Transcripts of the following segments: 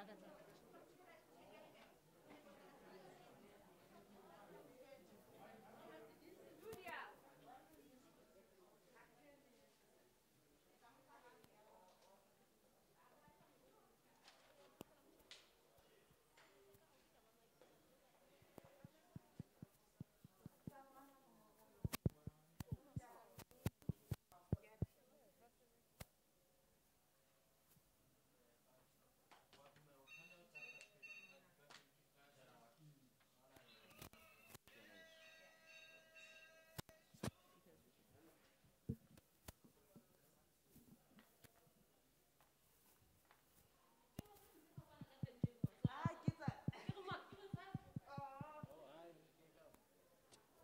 가자 가자.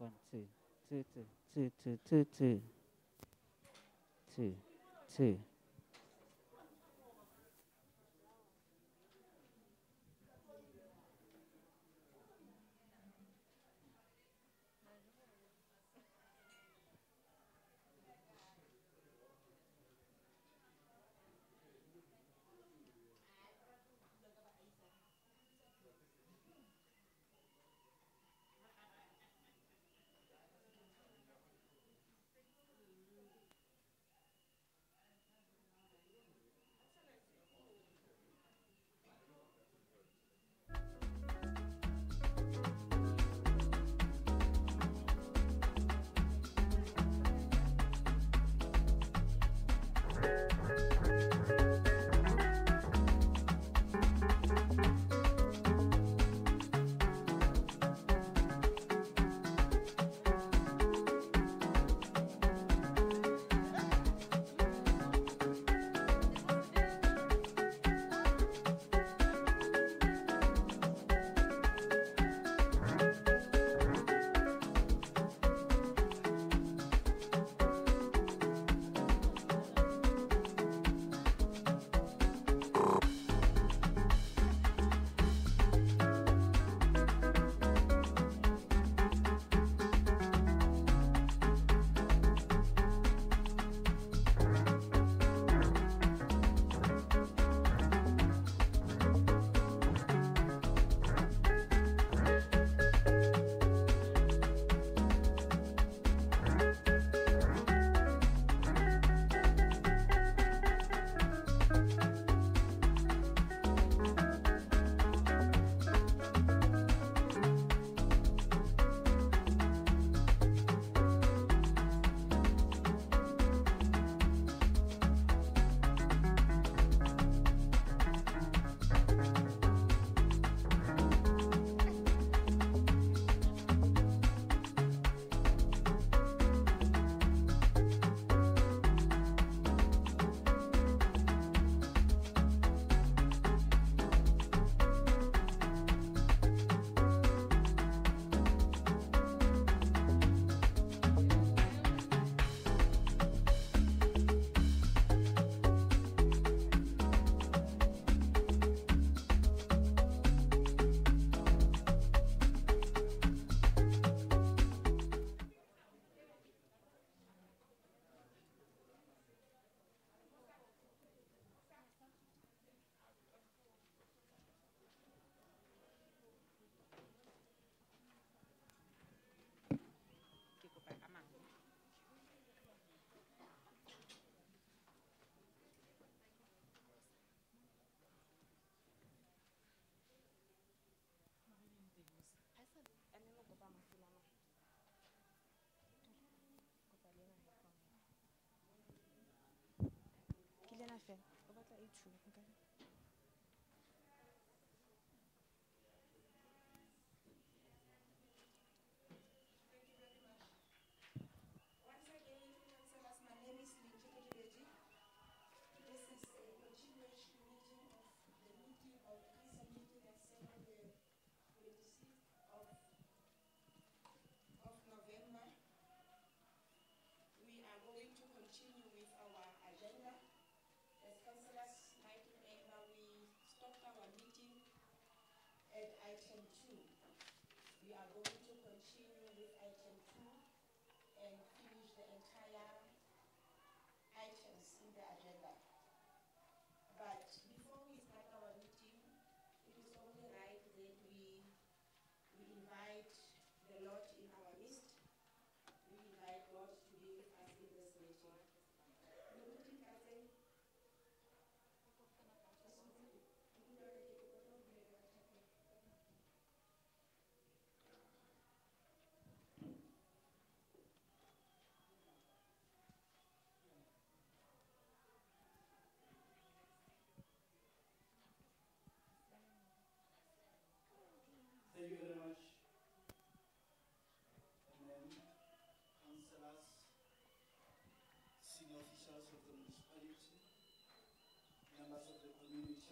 走走走走走走走走走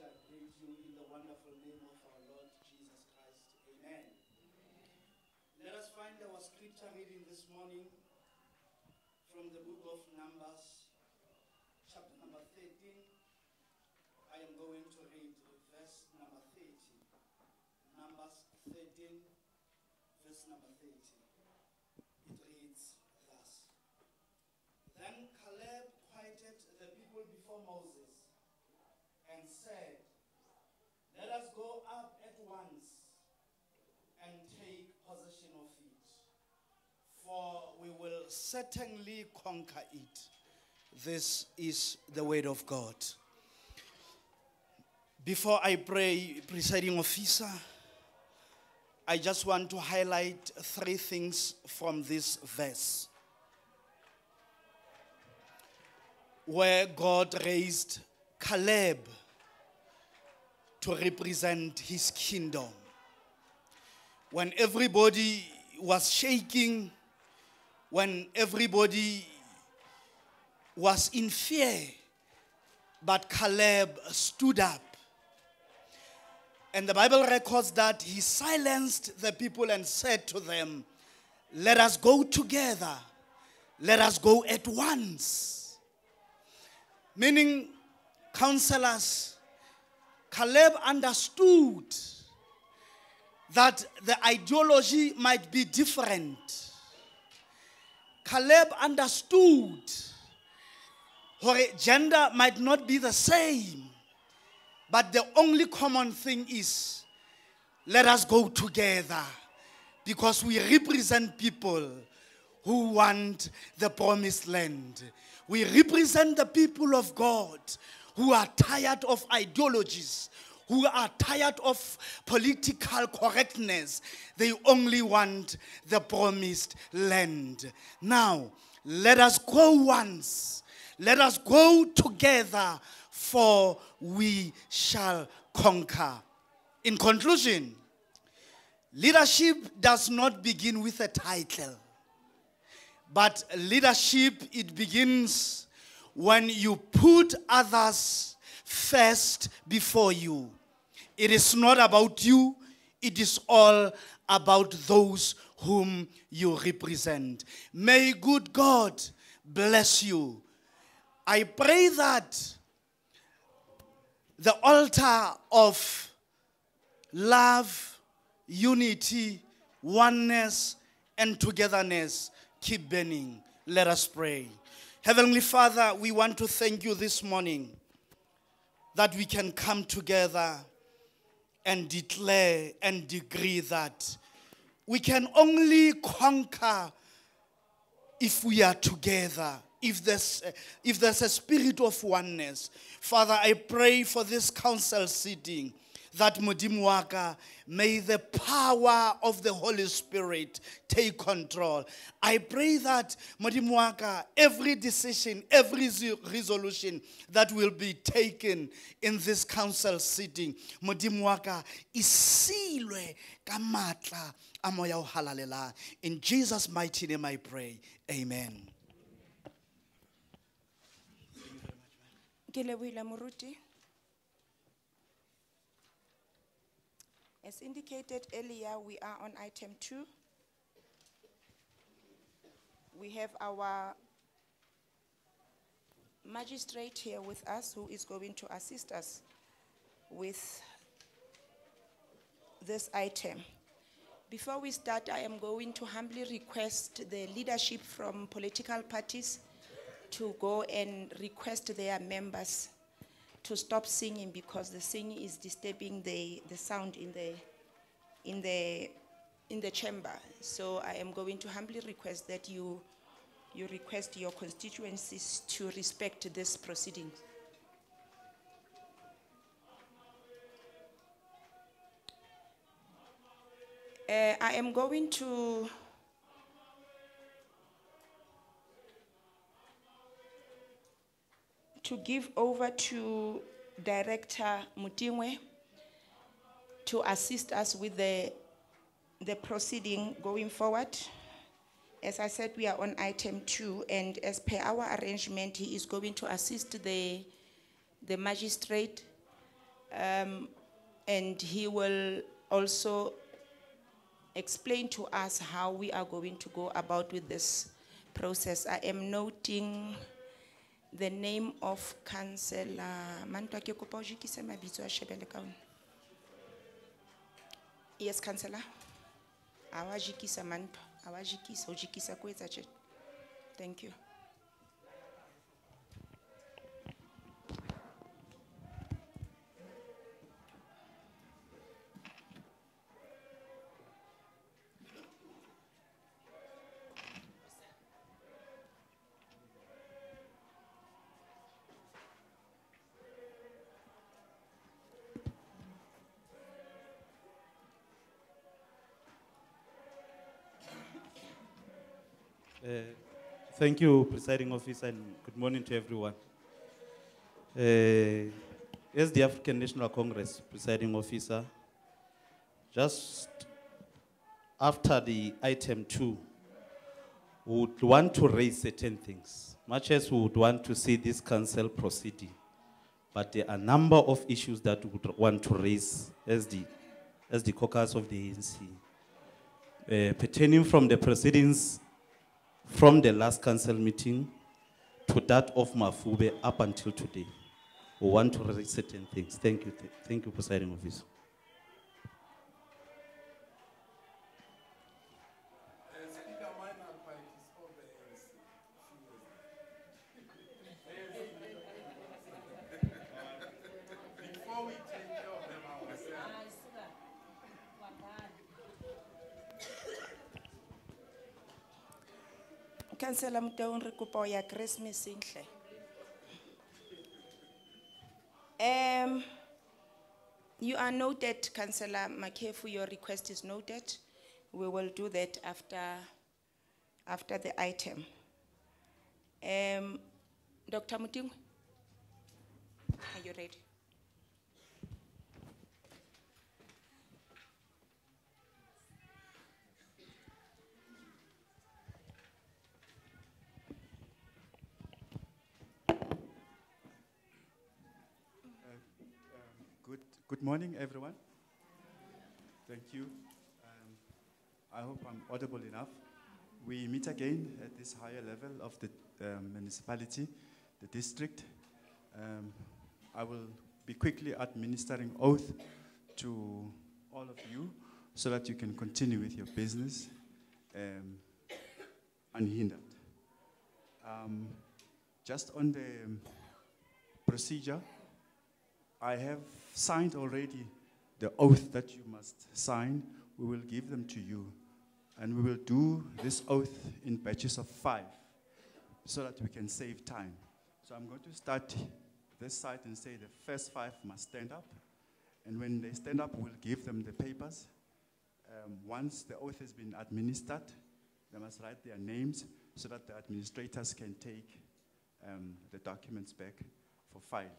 I greet you in the wonderful name of our Lord Jesus Christ. Amen. Let us find our scripture reading this morning from the book of Numbers, chapter number 13. I am going to read verse number 30. Numbers 13, verse number 30. It reads thus. Then Caleb quieted the people before Moses and said, Let us go up at once and take possession of it, for we will certainly conquer it. This is the word of God. Before I pray, presiding officer, I just want to highlight three things from this verse. Where God raised Caleb to represent his kingdom. When everybody was shaking, when everybody was in fear, but Caleb stood up. And the Bible records that he silenced the people and said to them, Let us go together. Let us go at once. Meaning, counselors, Caleb understood that the ideology might be different. Caleb understood her gender might not be the same. But the only common thing is let us go together because we represent people who want the promised land. We represent the people of God who are tired of ideologies, who are tired of political correctness. They only want the promised land. Now, let us go once. Let us go together for we shall conquer. In conclusion, leadership does not begin with a title, but leadership it begins when you put others first before you. It is not about you, it is all about those whom you represent. May good God bless you. I pray that the altar of love, unity, oneness, and togetherness keep burning. Let us pray. Heavenly Father, we want to thank you this morning that we can come together and declare and decree that we can only conquer if we are together if there's, if there's a spirit of oneness. Father, I pray for this council sitting that Modimwaka, may the power of the Holy Spirit take control. I pray that Modimwaka, every decision, every resolution that will be taken in this council sitting, Modimwaka, isilwe kamatla amoya halalela. In Jesus' mighty name I pray. Amen. Ke lebohile. As indicated earlier, we are on item two. We have our magistrate here with us who is going to assist us with this item. Before we start, I am going to humbly request the leadership from political parties to go and request their members to stop singing because the singing is disturbing the, the sound in the, in, the, in the chamber. So I am going to humbly request that you, you request your constituencies to respect this proceeding. Uh, I am going to to give over to Director Mutingwe to assist us with the, the proceeding going forward. As I said, we are on item two, and as per our arrangement, he is going to assist the, the magistrate. um, and he will also explain to us how we are going to go about with this process. I am noting the name of Councillor Mantwa ke kopa o jikise mabitso a shebele ka. Yes, Councillor. Mantwa, awa jikisa, jikisa ko etsa. Thank you. Thank you, presiding officer, and good morning to everyone. Uh, As the African National Congress presiding officer, just after the item two, we would want to raise certain things, much as we would want to see this council proceeding. But there are a number of issues that we would want to raise as the, as the caucus of the ANC. Uh, Pertaining from the proceedings from the last council meeting to that of Mafube up until today. We want to raise certain things. Thank you, th- thank you, presiding officer. Councillor Mtaung re ya Christmaseng hle. Um, you are noted, Councillor Makefu, your request is noted. We will do that after, after the item. Um, Dr. Muting, are you ready? Good, good morning, everyone. Thank you. Um, I hope I'm audible enough. We meet again at this higher level of the um, municipality, the district. Um, I will be quickly administering oath to all of you so that you can continue with your business um, unhindered. Um, just on the um, procedure, I have signed already the oath that you must sign. We will give them to you. And we will do this oath in batches of five so that we can save time. So I'm going to start this side and say the first five must stand up. And when they stand up, we'll give them the papers. Um, once the oath has been administered, they must write their names so that the administrators can take um, the documents back for filing.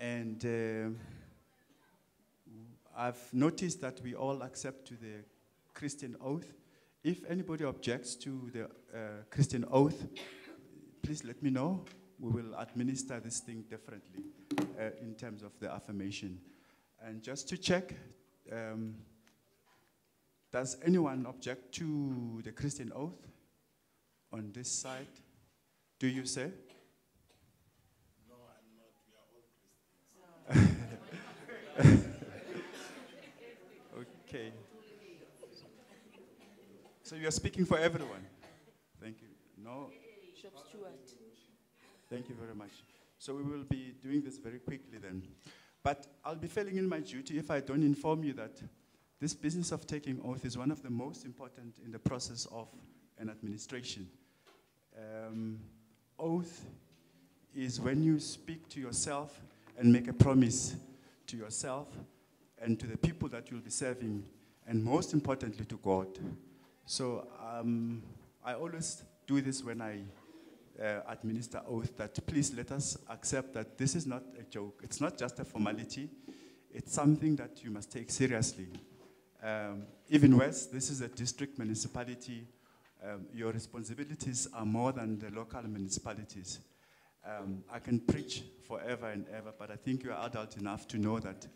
And uh, I've noticed that we all accept to the Christian oath. If anybody objects to the uh, Christian oath, please let me know. We will administer this thing differently uh, in terms of the affirmation. And just to check, um, does anyone object to the Christian oath on this side? Do you say? Okay. So you are speaking for everyone. Thank you. No, Bishop Stewart. thank you very much. So we will be doing this very quickly then. But I'll be failing in my duty if I don't inform you that this business of taking oath is one of the most important in the process of an administration. Um, oath is when you speak to yourself and make a promise to yourself and to the people that you'll be serving, and most importantly to God. So um, I always do this when I uh, administer oath that please let us accept that this is not a joke. It's not just a formality. It's something that you must take seriously. Um, even worse, this is a district municipality um, your responsibilities are more than the local municipalities. Um, I can preach forever and ever, but I think you are adult enough to know that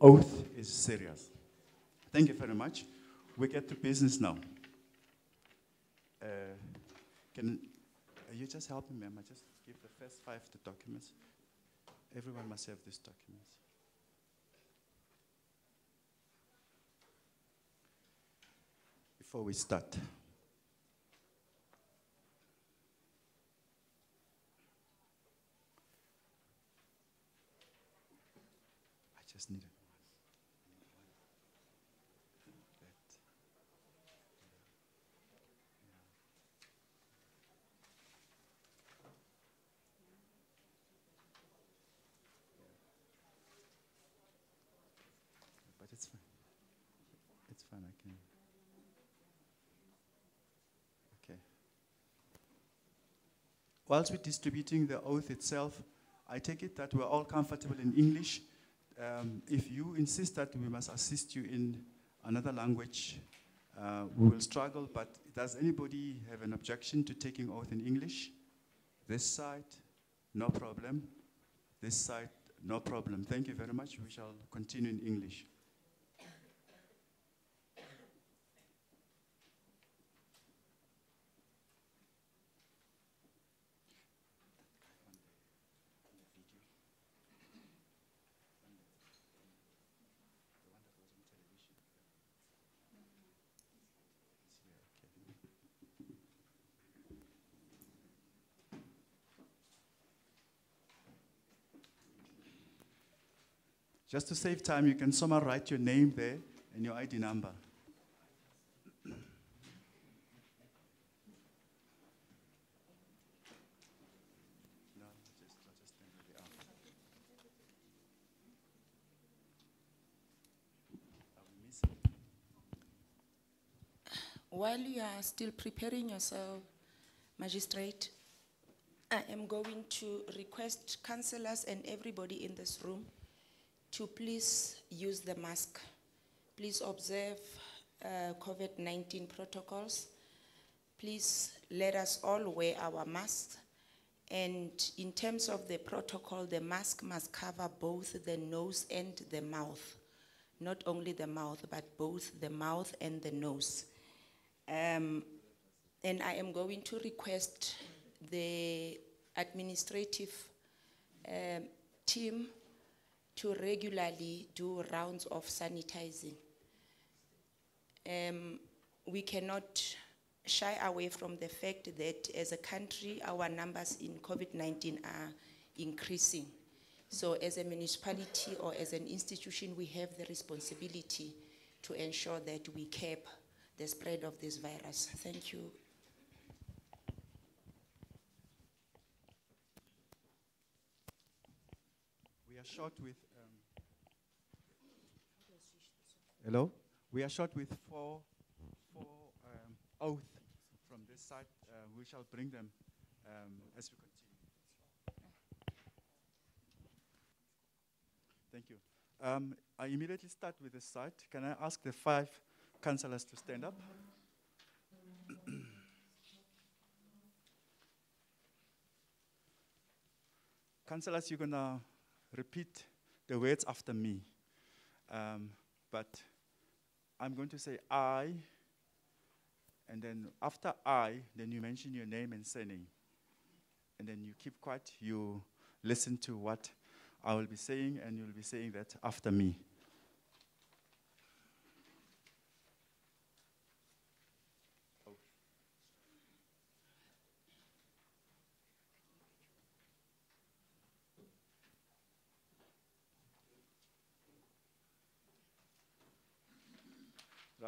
oath is serious. Thank you very much. We get to business now. Uh, can you just help me, ma'am? I just give the first five the documents. Everyone must have these documents. Before we start. Whilst we're distributing the oath itself, I take it that we're all comfortable in English. Um, if you insist that we must assist you in another language, uh, we will struggle, but does anybody have an objection to taking oath in English? This side, no problem. This side, no problem. Thank you very much. We shall continue in English. Just to save time, you can somehow write your name there and your ID number. While you are still preparing yourself, Magistrate, I am going to request councillors and everybody in this room to please use the mask. Please observe uh, COVID-19 protocols. Please let us all wear our masks. And in terms of the protocol, the mask must cover both the nose and the mouth. Not only the mouth, but both the mouth and the nose. Um, and I am going to request the administrative um, team to regularly do rounds of sanitizing. Um, we cannot shy away from the fact that as a country, our numbers in COVID-19 are increasing. So as a municipality or as an institution, we have the responsibility to ensure that we cap the spread of this virus. Thank you. We are short with. Um, hello? We are short with four, four um, from this side. Uh, we shall bring them um, as we continue. Thank you. Um, I immediately start with this side. Can I ask the five councillors to stand up? councillors, you're going to repeat the words after me. Um, but I'm going to say I, and then after I, then you mention your name and surname. And then you keep quiet, you listen to what I will be saying, and you'll be saying that after me.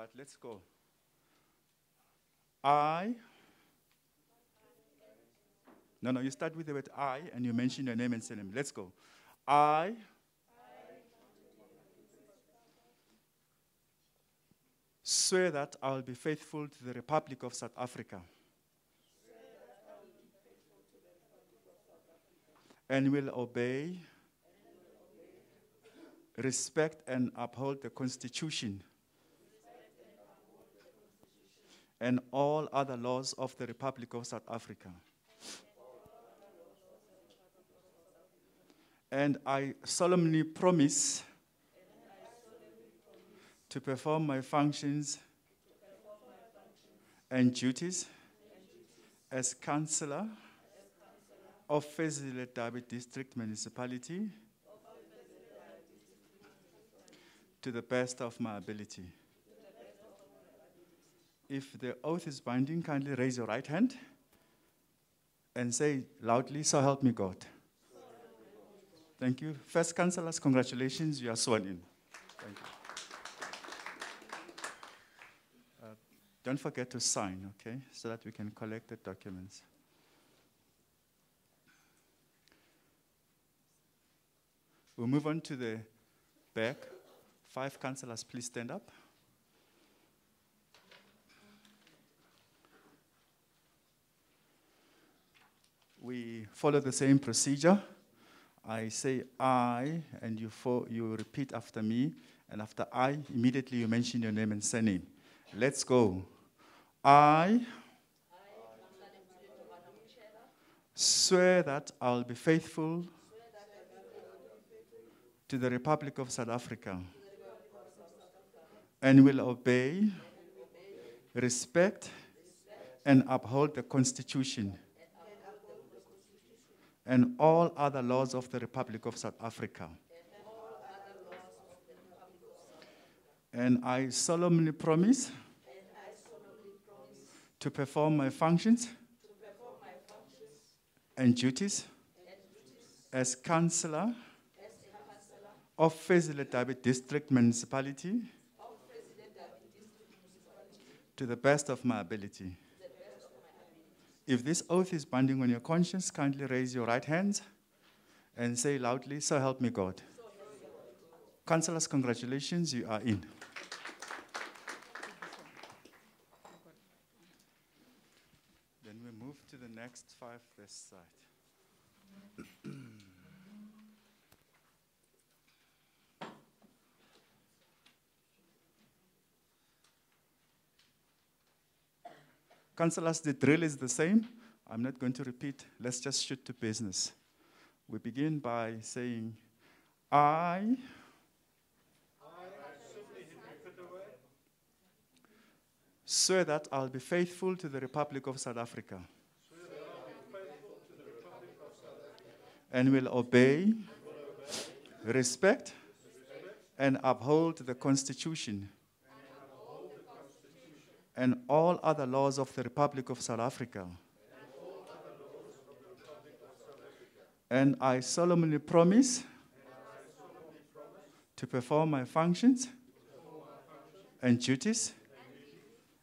Right, let's go. I. No, no, you start with the word I and you mention your name and surname. Let's go. I. Swear that I will be faithful to the Republic of South Africa. And will obey, respect, and uphold the Constitution and all other laws of the Republic of South Africa. And I solemnly promise to perform my functions and duties as councillor of Fezile Dabi District Municipality to the best of my ability. If the oath is binding, kindly raise your right hand and say loudly, So help me God. Thank you. First councillors, congratulations, you are sworn in. Thank you. Uh, don't forget to sign, okay, so that we can collect the documents. We'll move on to the back. Five councillors, please stand up. We follow the same procedure. I say I, and you, you repeat after me, and after I, immediately you mention your name and surname. Let's go. I swear that I'll be faithful to the Republic of South Africa and will obey, respect, and uphold the Constitution and all other laws of the Republic of South Africa. And I solemnly promise to perform my functions and duties as councillor of Fezile District Municipality to the best of my ability. If this oath is binding on your conscience, kindly raise your right hands and say loudly, So help me God. Councillors, congratulations, you are in. Then we move to the next five this side. Councillors, the drill is the same. I'm not going to repeat. Let's just shoot to business. We begin by saying, I. Swear that I'll be faithful to the Republic of South Africa. And will obey, respect, and uphold the Constitution and all other laws of the Republic of South Africa. And I solemnly promise to perform my functions and duties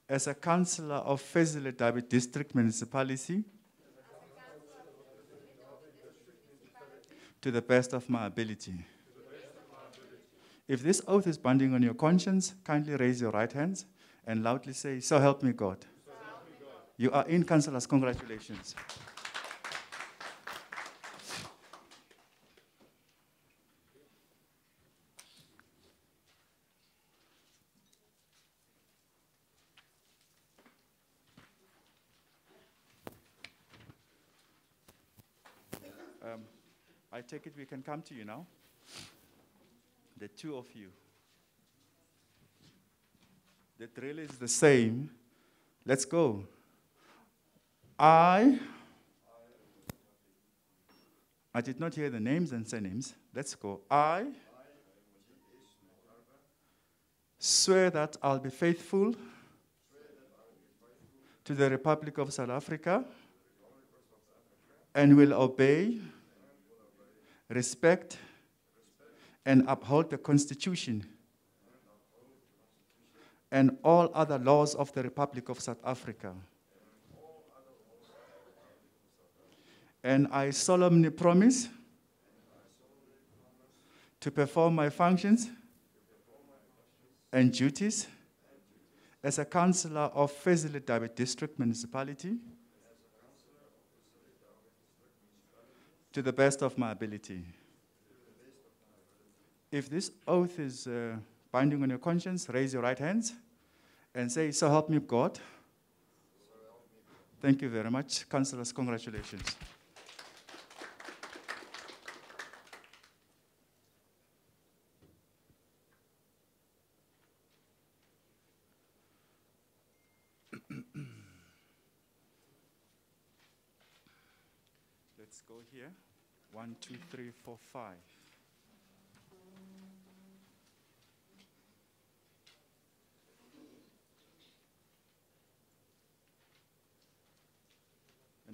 as a councillor of Fezile Dabi District Municipality to the best of my ability. If this oath is binding on your conscience, kindly raise your right hands and loudly say, So help me God. You are in, councillors. Congratulations. Um, I take it we can come to you now. The two of you. The drill is the same. Let's go. I. I did not hear the names and surnames. Let's go. I swear that I'll be faithful to the Republic of South Africa and will obey, respect, and uphold the Constitution and all other laws of the Republic of South Africa. And I solemnly promise to perform my functions and duties as a councillor of Fezile Dabi District Municipality to the best of my ability. If this oath is uh, binding on your conscience, raise your right hands and say, So help me God. Thank you very much. Councillors, congratulations. Let's go here. One, two, three, four, five.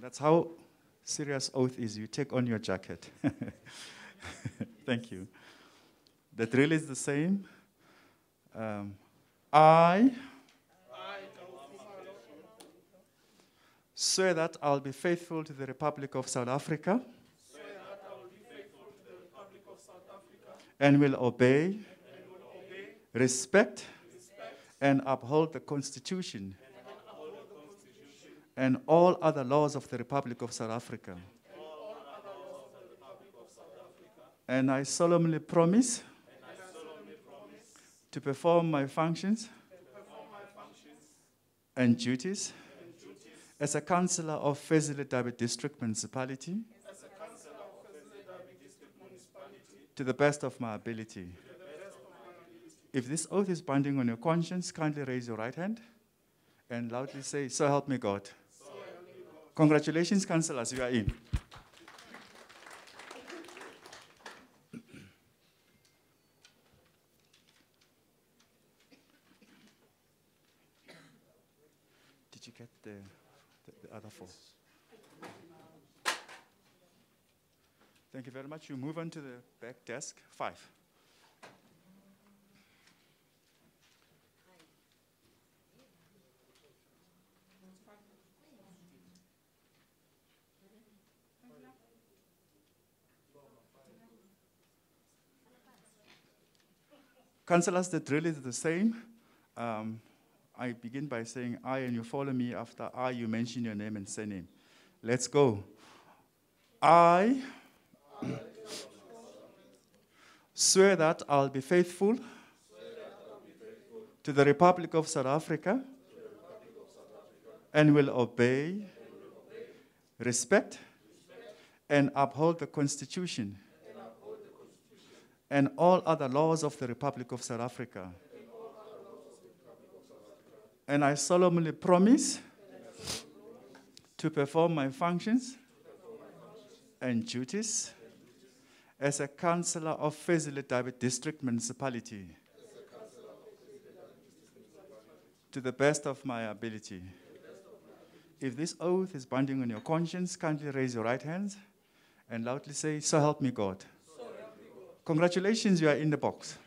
That's how serious oath is. You take on your jacket. Thank you. The drill is the same. Um, I swear that I'll be faithful to the Republic of South Africa. And will obey, respect, and uphold the Constitution and all other laws of the Republic of South Africa. And I solemnly promise to perform my functions and duties as a councillor of Fezile Dabi District Municipality to the best of my ability. If this oath is binding on your conscience, kindly raise your right hand and loudly say, So help me God. Congratulations, councillors, you are in. Did you get the, the, the other four? Thank you very much. You move on to the back desk. Five. Councillors, the drill is the same. Um, I begin by saying I, and you follow me after I, you mention your name and surname. Let's go. I swear that I'll be faithful to the Republic of South Africa and will obey, respect, and uphold the Constitution and all other laws of the Republic of South Africa. And I solemnly promise to perform my functions and duties as a councillor of Fezile Dabi District Municipality to the best of my ability. If this oath is binding on your conscience, kindly raise your right hands and loudly say, So help me God. Congratulations, you are in the box.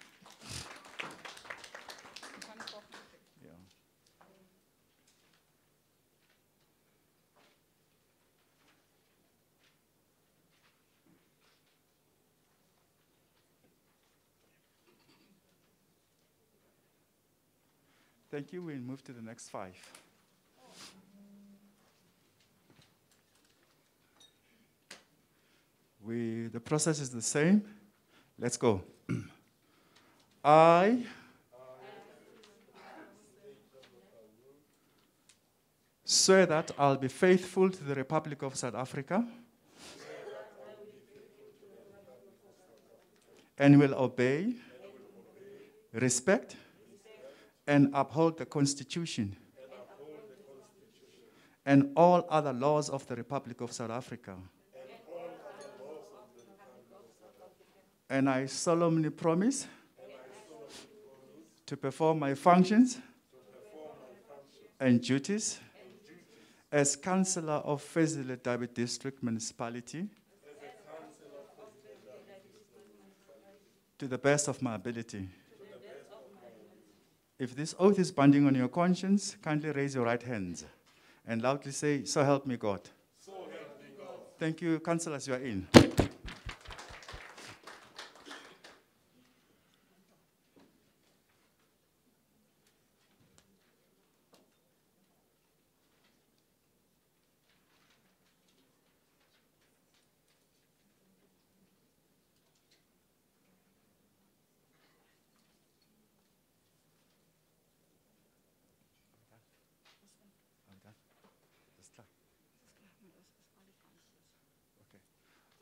Thank you. We'll move to the next five. We, the process is the same. Let's go. I swear that I'll be faithful to the Republic of South Africa and will obey, respect, and uphold the Constitution and all other laws of the Republic of South Africa. And I solemnly promise to perform my functions and duties as councillor of Fezile Dabi District Municipality to the best of my ability. If this oath is binding on your conscience, kindly raise your right hands and loudly say, So help me God. Thank you, councillors, you are in.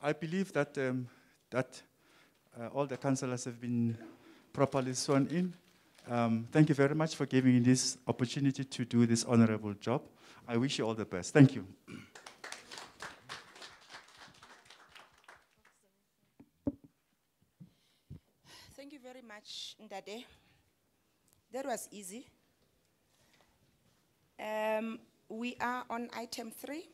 I believe that, um, that uh, all the councillors have been properly sworn in. Um, thank you very much for giving me this opportunity to do this honorable job. I wish you all the best. Thank you. Thank you very much, Ndade. That was easy. Um, we are on item three.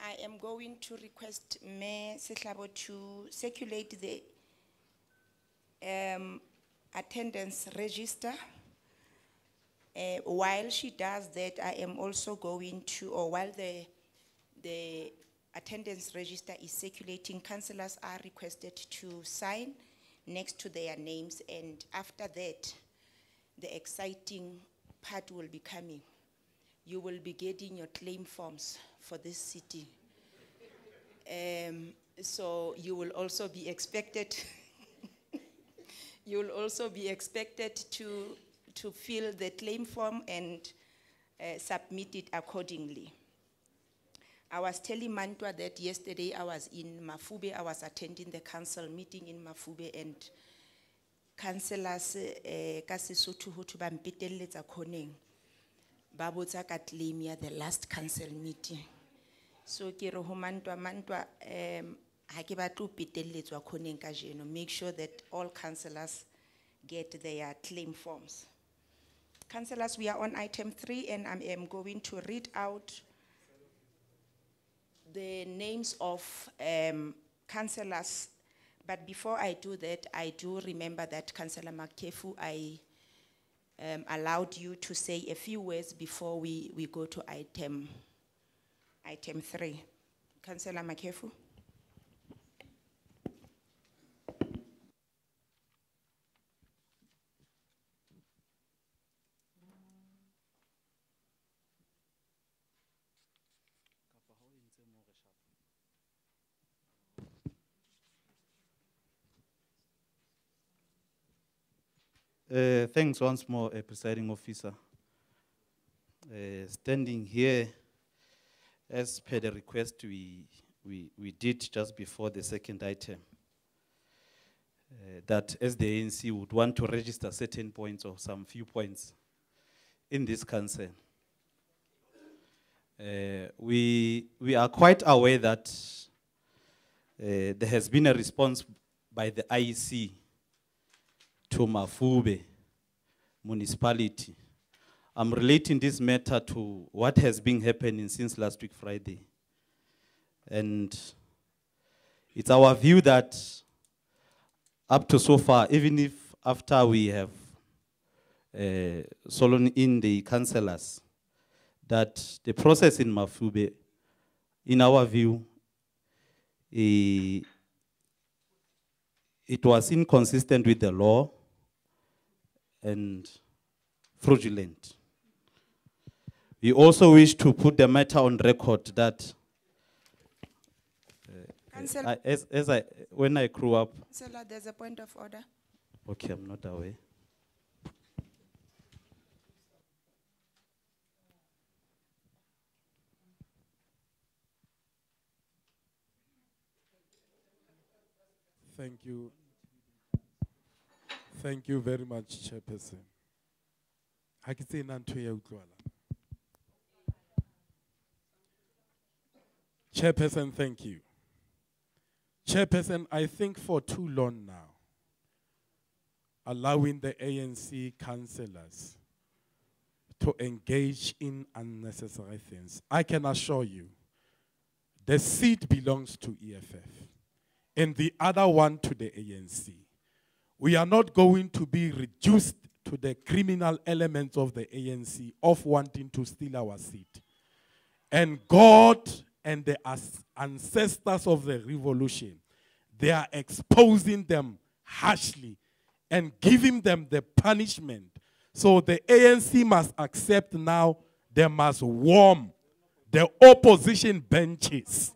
I am going to request Mayor Sehlabo to circulate the um, attendance register. Uh, while she does that, I am also going to, or while the, the attendance register is circulating, councillors are requested to sign next to their names, and after that, the exciting part will be coming. You will be getting your claim forms for this city. Um, so you will also be expected you will also be expected to, to fill the claim form and uh, submit it accordingly. I was telling Mantua that yesterday I was in Mafube, I was attending the council meeting in Mafube and councillors eh ka Sesotho ho thwe ba mpetelletsa khoneng the last council meeting so ke re mantwa um jeno make sure that all councillors get their claim forms councillors we are on item 3 and I am going to read out the names of um, councillors. But before I do that, I do remember that Councillor Makefu, I um, allowed you to say a few words before we, we go to item, item three. Councillor Makefu? Uh, thanks once more, uh, presiding officer. Uh, standing here, as per the request we, we, we did just before the second item, uh, that as the ANC would want to register certain points or some few points in this council. Uh, we, we are quite aware that uh, there has been a response by the IEC to Mafube municipality. I'm relating this matter to what has been happening since last week Friday. And it's our view that up to so far, even if after we have uh, sworn in the councillors, that the process in Mafube, in our view, eh, it was inconsistent with the law and fraudulent. We also wish to put the matter on record that uh, Councillor, I, as, as I, when I grew up, Councillor, there's a point of order. okay, I'm not aware. Thank you. Thank you very much, Chairperson. Ha ke tsena ntho ya utlwala. Chairperson, thank you. Chairperson, I think for too long now, allowing the ANC councillors to engage in unnecessary things. I can assure you, the seat belongs to EFF and the other one to the ANC. We are not going to be reduced to the criminal elements of the ANC of wanting to steal our seat. And God and the ancestors of the revolution, they are exposing them harshly and giving them the punishment. So the ANC must accept now they must warm the opposition benches.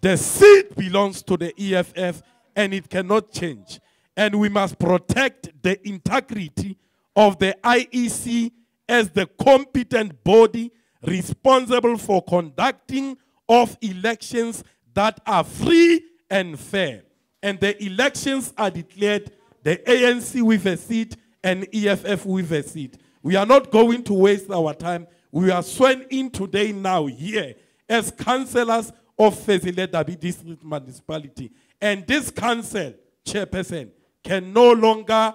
The seat belongs to the EFF and it cannot change. And we must protect the integrity of the IEC as the competent body responsible for conducting of elections that are free and fair. And the elections are declared the ANC with a seat and EFF with a seat. We are not going to waste our time. We are sworn in today, now, here, as councillors of Fezile Dabi District Municipality. And this council, chairperson, can no longer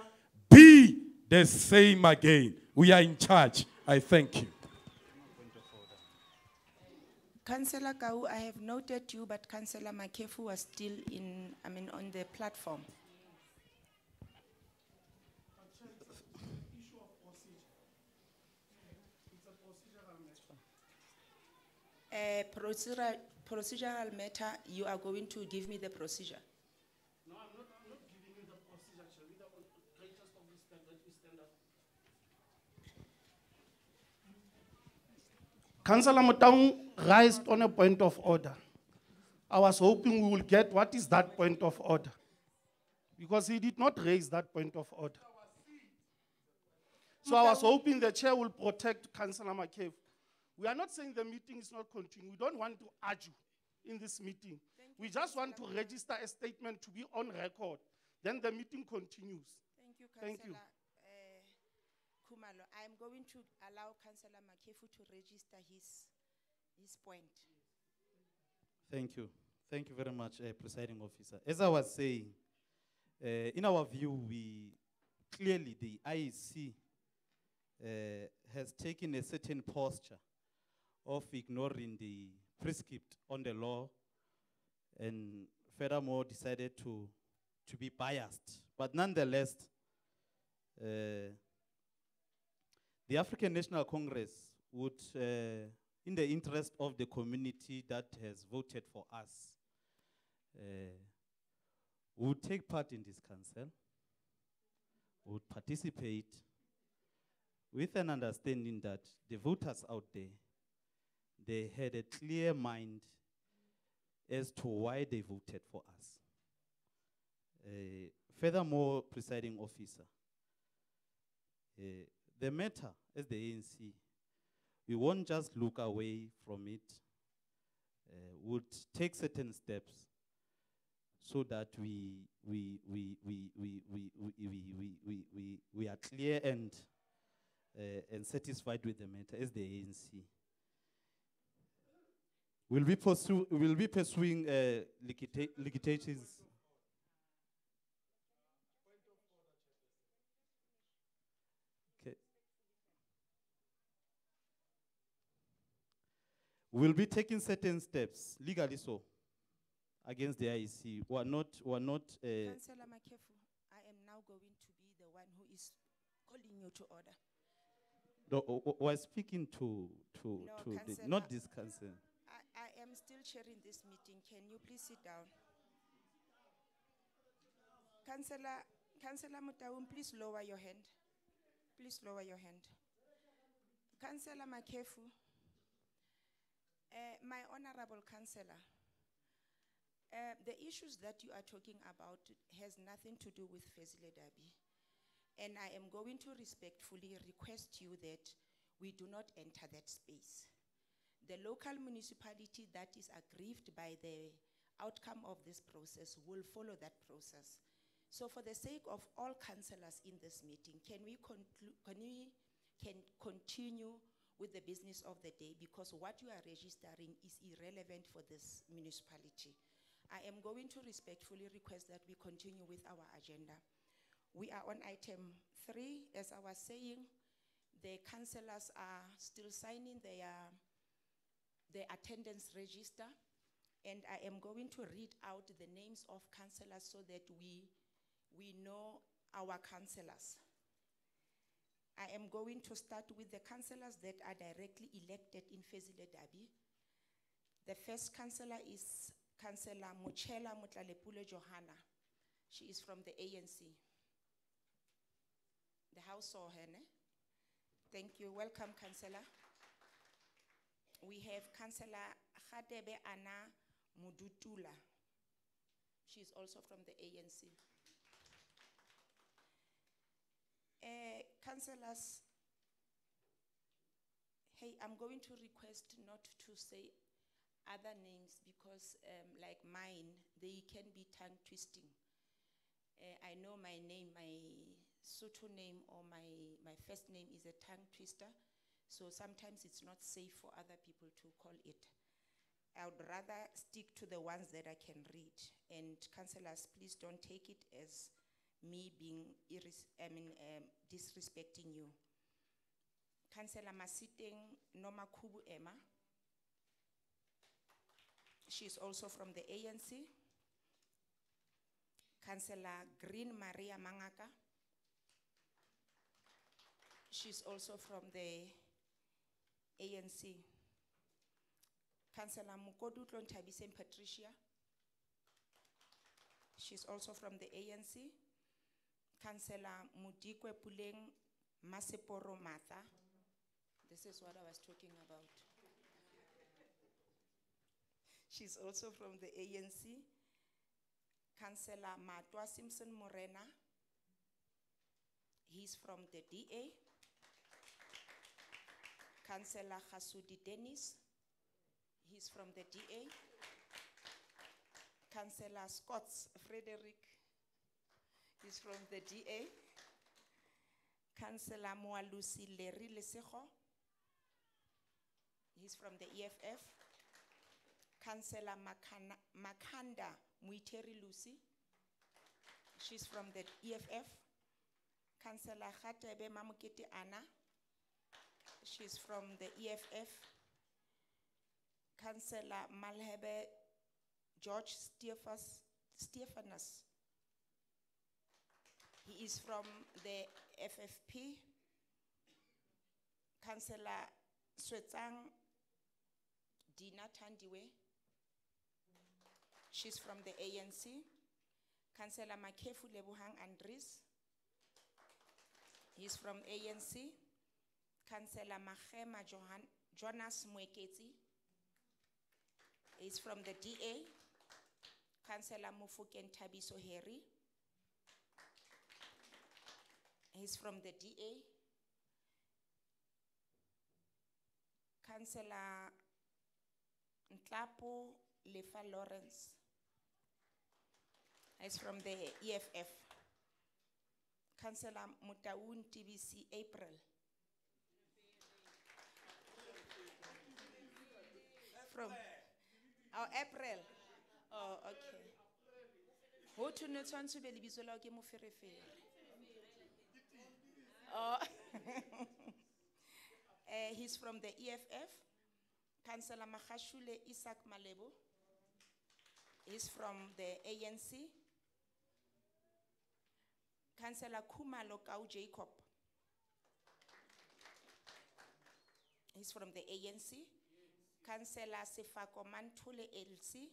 be the same again. We are in charge. I thank you. Councillor Kau, I have noted you, but Councillor Makefu was still in, I mean, on the platform. Uh, procedural matter, you are going to give me the procedure. No, I'm not, I'm not giving you the procedure, actually. The greatest of. Councillor Mutang, raised on a point of order. I was hoping we will get what is that point of order. Because he did not raise that point of order. So I was hoping the chair will protect Councillor McCabe. We are not saying the meeting is not continuing. We don't want to argue in this meeting. We just want to register a statement to be on record. Then the meeting continues. Thank you, Thank you. Councillor uh, Kumalo. I am going to allow Councillor Makefu to register his, his point. Thank you. Thank you very much, uh, presiding officer. As I was saying, uh, in our view, we clearly the IEC uh, has taken a certain posture of ignoring the prescript on the law and furthermore decided to, to be biased. But nonetheless, uh, the African National Congress would, in the interest of the community that has voted for us, uh, would take part in this council, would participate with an understanding that the voters out there, they had a clear mind as to why they voted for us. Uh, furthermore, presiding officer, uh, the matter as the ANC, we won't just look away from it, uh, would take certain steps so that we, we, we, we, we, we, we, we, we, we, we, we are clear and, uh, and satisfied with the matter as the ANC. We'll be, pursue, we'll be pursuing uh, liquida- We'll be taking certain steps, legally so, against the IEC. We're not, we're not, uh, Councillor Makefu, I am now going to be the one who is calling you to order. no, we're speaking to, to, No, to the, not this council. I, I am still chairing this meeting. Can you please sit down? Councillor, Councillor Mutaum, please lower your hand. Please lower your hand. Councillor Makefu, uh, my honorable councillor, uh, the issues that you are talking about has nothing to do with Fezile Dabi. And I am going to respectfully request you that we do not enter that space the local municipality that is aggrieved by the outcome of this process will follow that process. So for the sake of all councillors in this meeting, can we can we can continue with the business of the day because what you are registering is irrelevant for this municipality. I am going to respectfully request that we continue with our agenda. We are on item three, as I was saying, the councillors are still signing their the attendance register, and I am going to read out the names of councillors so that we, we know our councillors. I am going to start with the councillors that are directly elected in Fezile Dabi. The first councillor is Councillor Muchela Mutlalepule Johanna. She is from the ANC. The house saw her, ne? Thank you. Welcome, councillor we have Councillor Khadebe Anna Mudutula. She is also from the ANC. Uh, councillors, hey, I'm going to request not to say other names because, um, like mine, they can be tongue twisting. Uh, I know my name, my Sotho name or my, my first name is a tongue twister, so sometimes it's not safe for other people to call it. I would rather stick to the ones that I can read. And councillors, please don't take it as me being irres- I mean, um, disrespecting you. Councillor Masiteng Nomakubu Emma. She's also from the ANC. Councillor Green Maria Mangaka. She's also from the ANC. Councillor Mukodu Tlontabiseng Patricia. She's also from the ANC. Councillor Mudikwe Puleng Maseporo Matha. This is what I was talking about. She's also from the ANC. Councillor Matwa Simpson Morena. He's from the DA. Councillor Hasudi Dennis. He's from the DA. Councillor Scotts Frederick. He's from the DA. Councillor Moalusi Leri Lesego. He's from the EFF. Councillor Makanda Muiteri Lucy. She's from the EFF. Councillor Khatebe Mamukete Anna. She's from the EFF. Councillor Malhebe George Stephanus. He is from the FFP. Councillor Swetsang Dina Tandiwe. She's from the ANC. Councillor Makefu Lebuhang Andres. He's from ANC. Councillor Mahema Johan, Jonas Mweketi. He's from the DA. Councillor Mufuken Tabiso Heri. He's from the DA. Councillor Ntlapo Lefa Lawrence. He's from the EFF. Councillor Mutaun TBC April. From, oh, April. Oh, okay. Ho to ne tshwantsho be lebitso la ke moferefere. Oh. Eh, he's from the EFF. Councillor Mahashule Isaac Malebo. He's from the ANC. Councillor Kumalo Kau Jacob. He's from the ANC. Councillor Sefako Mantule LC.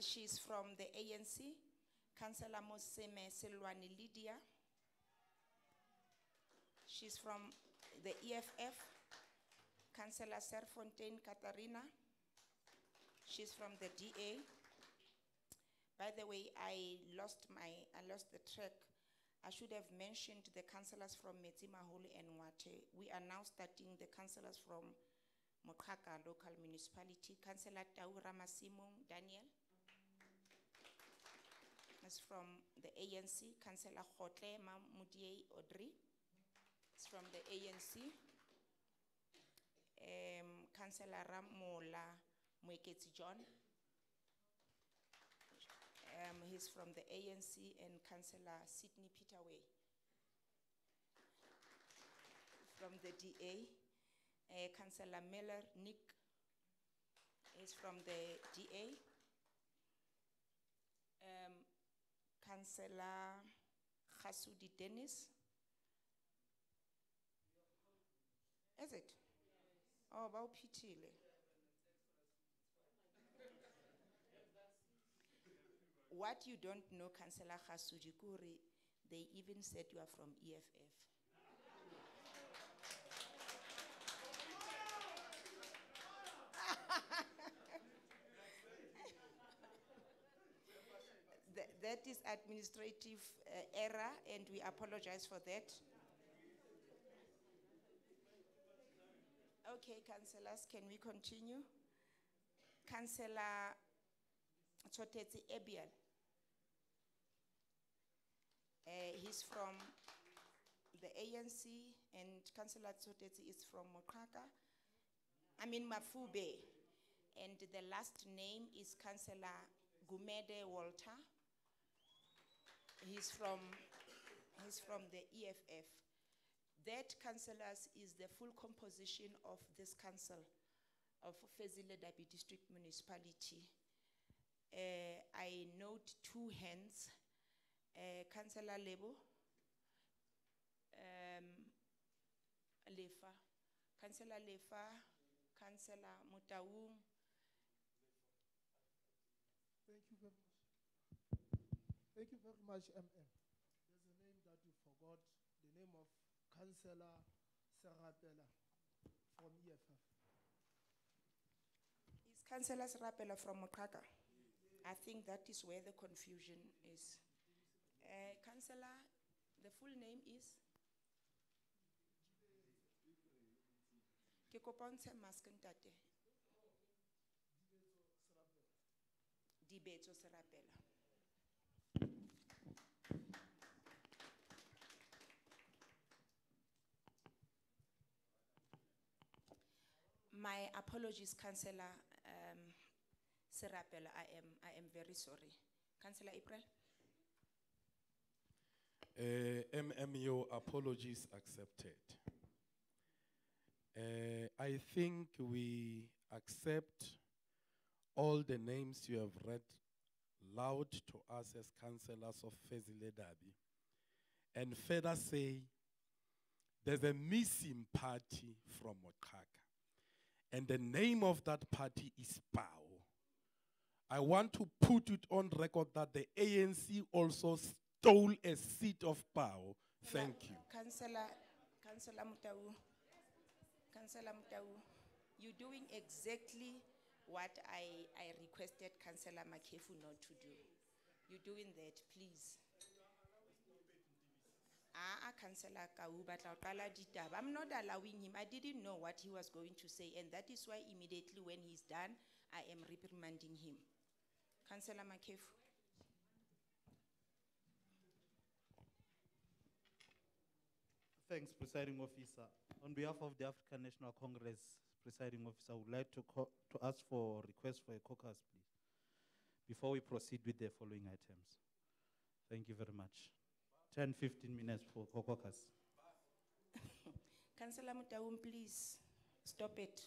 She's from the ANC. Councillor Moseme Silwani Lydia. She's from the EFF. Councillor Serfontaine Katarina. She's from the DA. By the way, I lost my, I lost the track. I should have mentioned the councillors from Metsimaholo and Wate. We are now starting the councillors from Moqhaka local municipality. Councillor Taura Masimong Daniel is from the ANC. Councillor Khotle Mamudie Audrey is from the ANC. Um, Councillor Ramola Mweketi John. Um, he's from the ANC and Councillor Sidney Peterway from the DA. Uh, Councillor Miller Nick is from the DA. Um, Councillor Khasudi Dennis. Is it? Oh. What you don't know, Councillor Khasudi Kuri, they even said you are from EFF. Th- that is administrative uh, error, and we apologize for that. Okay, councillors, can we continue? Councillor Tsotetsi Ebial. Uh, he's from the ANC and Councillor Tsotetsi is from Moqhaka. I mean Mafube. And the last name is Councillor Gumede Walter. He's from, he's from the EFF. That councillors is the full composition of this council of Fezile Dabi District Municipality. Uh, I note two hands, uh, Councillor Lebo, um, Lefa, Councillor Lefa, Councillor Mutaung, Thank you very much. Thank you very much, MM. There's a name that you forgot, the name of Councillor Serapela from EFF. Is Councillor Rapela from Moqhaka? I think that is where the confusion is. Uh, Councillor, the full name is? Ke kopa ntshe mask ntate. Dibetso Serapela. My apologies, Councillor um. I am, I am very sorry. Councillor April? Uh, MMO apologies accepted. Uh, I think we accept all the names you have read loud to us as councillors of Fezile Dabi. And further say, there's a missing party from Moqhaka. And the name of that party is PAO. I want to put it on record that the ANC also stole a seat of PAO. Thank you. Councillor, Councillor Mutau. Councillor Mutau, you're doing exactly what I, I requested Councillor Makefu not to do. You're doing that, please. Ah, Councillor. I'm not allowing him. I didn't know what he was going to say, and that is why immediately when he's done, I am reprimanding him. Councillor Makefu. Thanks, presiding officer. On behalf of the African National Congress, presiding officer, I would like to, to ask for a request for a caucus, please, before we proceed with the following items. Thank you very much. 10, 15 minutes for caucus. Councillor Mutaum, please stop it.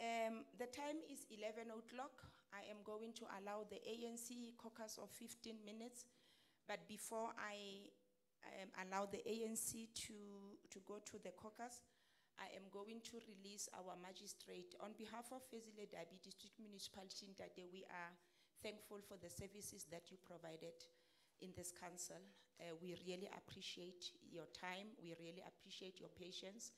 Um, the time is 11 o'clock. I am going to allow the ANC caucus of 15 minutes. But before I um, allow the ANC to, to go to the caucus, I am going to release our magistrate. On behalf of Fezile Dabi District Municipality we are thankful for the services that you provided in this council. Uh, we really appreciate your time. We really appreciate your patience.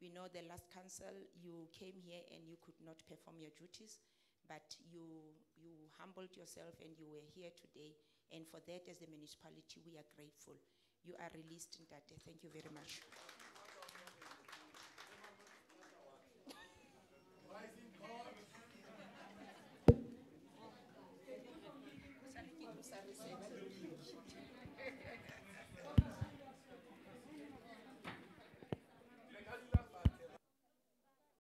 We know the last council, you came here and you could not perform your duties, but you, you humbled yourself and you were here today. And for that, as the municipality, we are grateful. You are released, Ntate. Thank you very much.